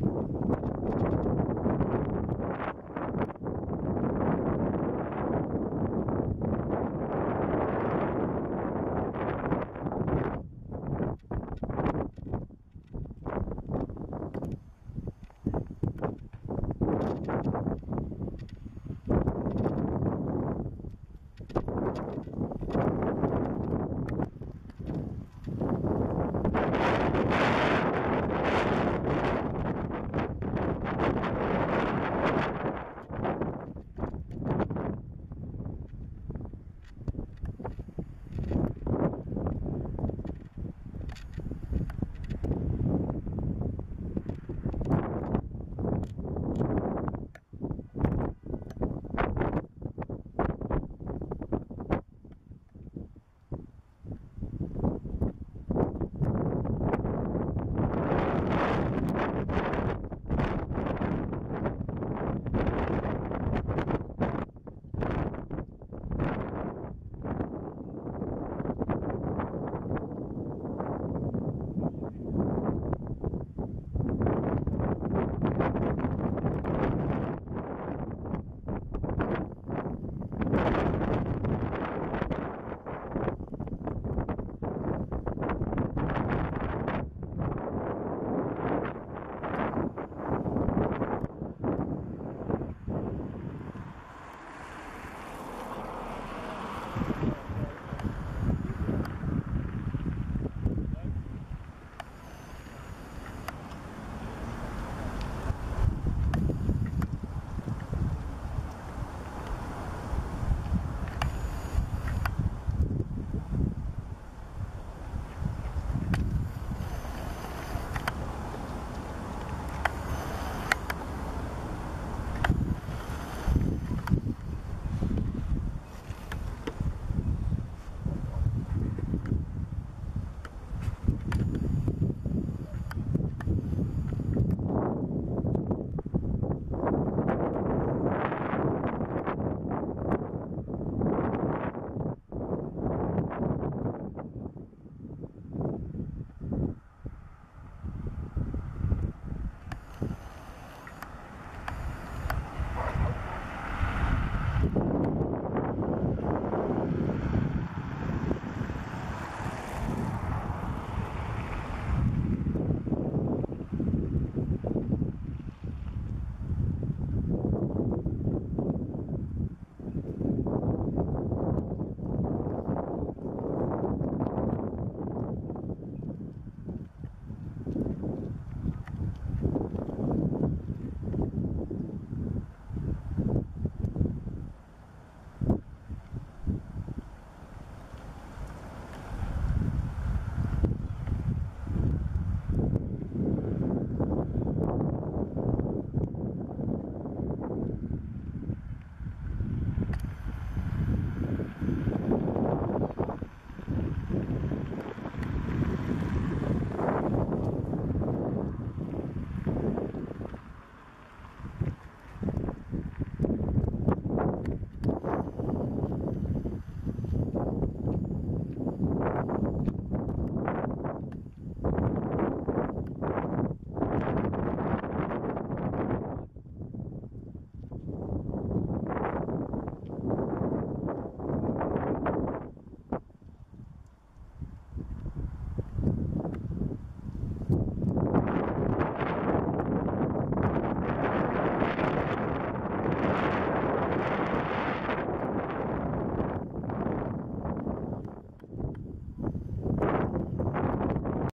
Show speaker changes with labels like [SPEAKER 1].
[SPEAKER 1] 何